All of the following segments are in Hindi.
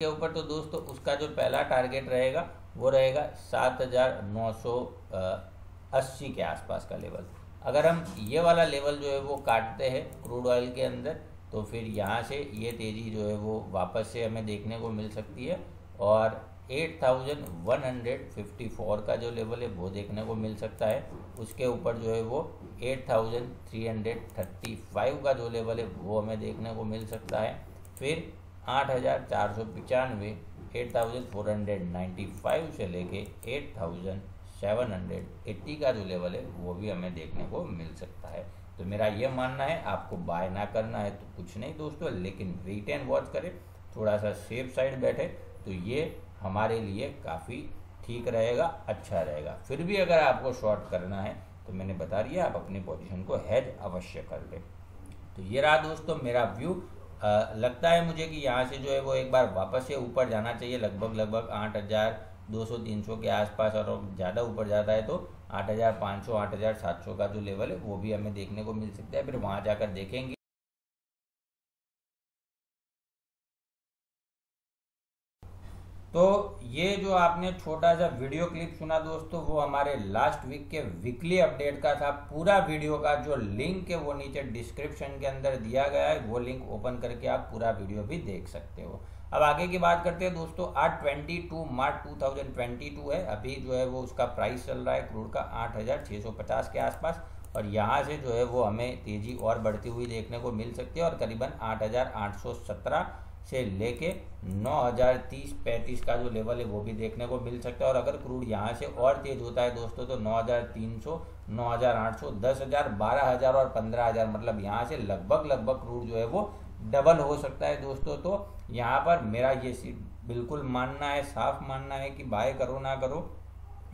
के ऊपर तो दोस्तों उसका जो पहला टारगेट रहेगा, वो रहेगा सात हज़ार नौ सौ अस्सी के आसपास का लेवल अगर हम ये वाला लेवल जो है वो काटते हैं क्रूड ऑयल के अंदर तो फिर यहाँ से ये तेज़ी जो है वो वापस से हमें देखने को मिल सकती है और 8154 का जो लेवल है वो देखने को मिल सकता है. उसके ऊपर जो है वो 8335 का जो लेवल है वो हमें देखने को मिल सकता है. फिर आठ हज़ार चार सौ पचानवे eight thousand four hundred ninety five से लेके eight thousand seven hundred eighty का जो लेवल है, वो भी हमें देखने को मिल सकता है। तो मेरा ये मानना है, आपको बाय ना करना है तो कुछ नहीं दोस्तों, लेकिन वेट एंड वॉच करें थोड़ा सा सेफ़ साइड बैठे तो ये हमारे लिए काफ़ी ठीक रहेगा अच्छा रहेगा। फिर भी अगर आपको शॉर्ट करना है तो मैंने बता दिया, आप अपनी पोजीशन को हेज अवश्य कर ले। तो ये रहा दोस्तों मेरा व्यू लगता है मुझे कि यहाँ से जो है वो एक बार वापस से ऊपर जाना चाहिए, लगभग लगभग आठ हज़ार दो सौ तीन सौ के आसपास और ज़्यादा ऊपर जाता है तो आठ हज़ार पाँच सौ, आठ हज़ार सात सौ का जो लेवल है वो भी हमें देखने को मिल सकता है, फिर वहाँ जाकर देखेंगे। तो ये जो आपने छोटा सा वीडियो क्लिप सुना दोस्तों वो हमारे लास्ट वीक के वीकली अपडेट का था। पूरा वीडियो का जो लिंक है वो नीचे डिस्क्रिप्शन के अंदर दिया गया है। वो लिंक ओपन करके आप पूरा वीडियो भी देख सकते हो। अब आगे की बात करते हैं दोस्तों आज 22 मार्च 2022 है। अभी जो है वो उसका प्राइस चल रहा है क्रूड का 8,650 के आसपास। और यहाँ से जो है वो हमें तेज़ी और बढ़ती हुई देखने को मिल सकती है और करीबन 8,817 से लेके 9,030 पैंतीस का जो लेवल है वो भी देखने को मिल सकता है। और अगर क्रूड यहाँ से और तेज़ होता है दोस्तों तो 9,300 9,800 10,000 हज़ार और 15,000 मतलब यहाँ से लगभग लगभग क्रूड जो है वो डबल हो सकता है दोस्तों। तो यहाँ पर मेरा ये बिल्कुल मानना है साफ़ मानना है कि बाय करो ना करो।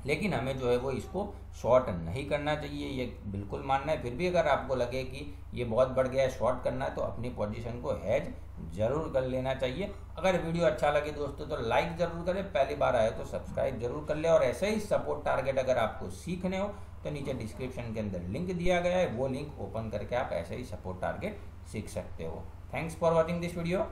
लेकिन हमें जो है वो इसको शॉर्ट नहीं करना चाहिए, ये बिल्कुल मानना है। फिर भी अगर आपको लगे कि ये बहुत बढ़ गया है शॉर्ट करना है तो अपनी पोजीशन को हैज़ ज़रूर कर लेना चाहिए। अगर वीडियो अच्छा लगे दोस्तों तो लाइक ज़रूर करें। पहली बार आए तो सब्सक्राइब ज़रूर कर ले। और ऐसे ही सपोर्ट टारगेट अगर आपको सीखने हो तो नीचे डिस्क्रिप्शन के अंदर लिंक दिया गया है। वो लिंक ओपन करके आप ऐसे ही सपोर्ट टारगेट सीख सकते हो। Thanks for watching this video.